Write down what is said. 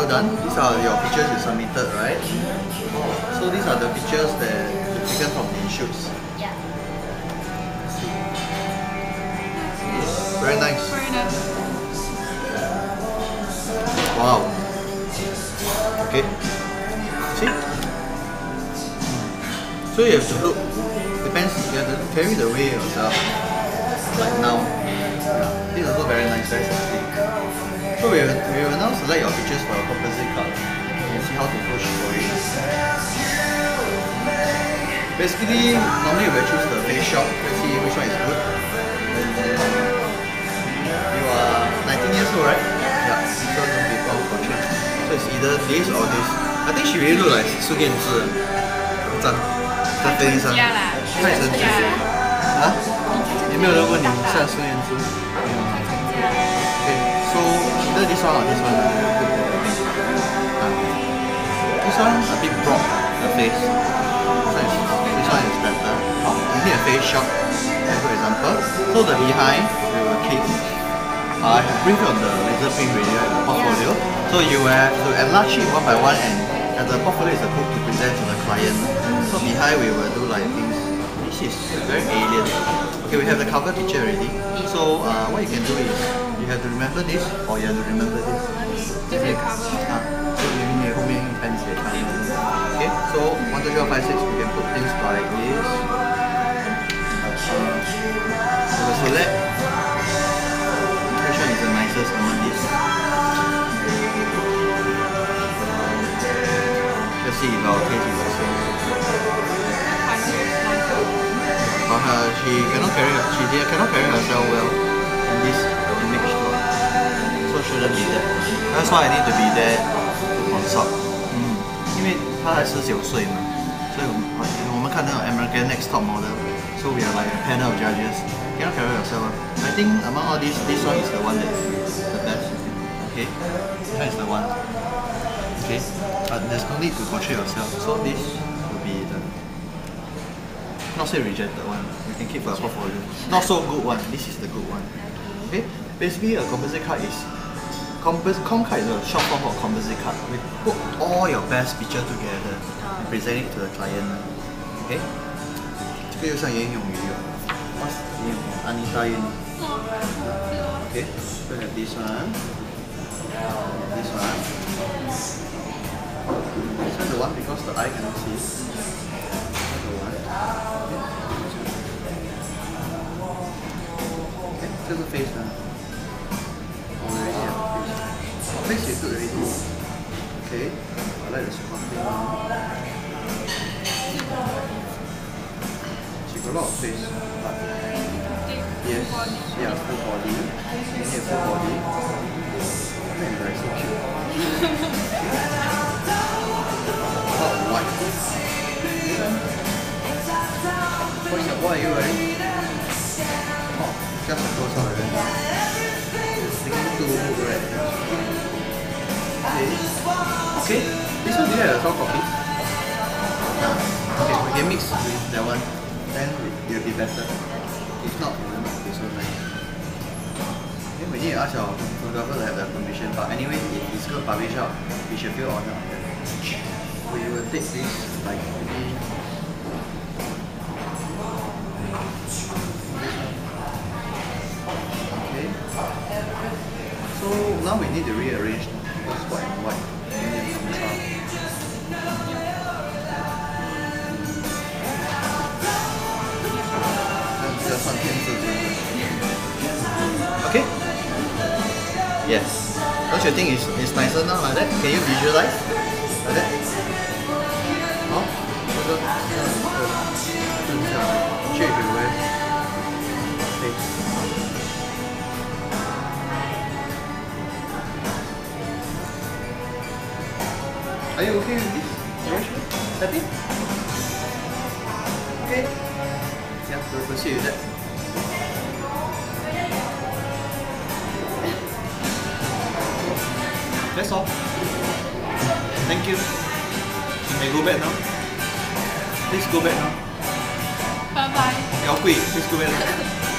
Okay, Mandy, well done. These are your pictures you submitted, right? Oh, so these are the pictures that you taken from the shoots. Yeah. Very nice. Very nice. Wow. Okay. See? So you have to look. Depends. You have to carry the way yourself. Like now. Yeah. This is also very nice, very sexy so we will we will now select your pictures for your composite card You can see how to push for it. Basically normally we will choose the face shot to see which one is good. You are 19 years old right? yeah so don't be bound for change. So it's either this or this. I think she really looks like Su. Dian Zhi 赞在飞机上太神奇了啊！有没有人问你像孙燕姿？This one or this one. Ah. This one a bit broad, the face. This one is, this one is better. You need a face shot, for example. So the behind, we will keep. I have briefed on the laser print radio portfolio. So you have to enlarge it one by one and as the portfolio is a book to present to the client. So behind we will do like things. This is very alien. Okay, we have the cover picture already. So uh, what you can do is you have to remember this or you have to remember this. 这是 cover。啊，就你你后面看写看。Okay, so one two three four five six, we can put things like this. Uh, so the select. Which one is the nicest among these? Let's see if our case is the same. But her, she cannot carry her, she did- cannot carry herself well in this image though. So shouldn't be there. That's why I need to be there to consult. 嗯，因为她才十九岁嘛，所以我们我们看那种 American Next Top Model, so we are like a panel of judges. Cannot carry yourself. ah. I think among all these, this one is the one that is the best. Okay, this one is the one. Okay, but there's no need to portray yourself. So this will be the not say rejected one. You can keep for your portfolio. Not so good one. This is the good one. Okay. Basically, a composite card is Compos Concard is a short form for composite card. We put all your best picture together and present it to the client. Okay? 这个又像袁咏仪哦。What's the name? Anita Yuen. Okay, so have this one. This one. This one the one because the eye cannot see. The one. Okay, the face one. Face is good already. Okay, I like the squatting one. She got a lot of face, but yes, yeah, full body. You need full body. Man, very so cute. Not white. What, is that? what are you wearing? Oh, just a close up eh? One do you have a soft copy? Okay, we can mix with that one. Then it will be better. If not, it will not be so nice. Okay, we need to ask our photographer to have the permission. But anyway, if it's good publish out, we should feel honored. We will take this like maybe Okay. So now we need to rearrange because white and white. Okay? Yes. Don't you think it's, it's nicer now like that? Can you visualize? Like that? 好，这个这样子正下来，这个为 face。Are you okay with this direction? Happy? Okay. Yeah, we'll proceed with that. That's all. Thank you. You may go back now. Please go back now. Bye bye. Yao Gui, please go back now.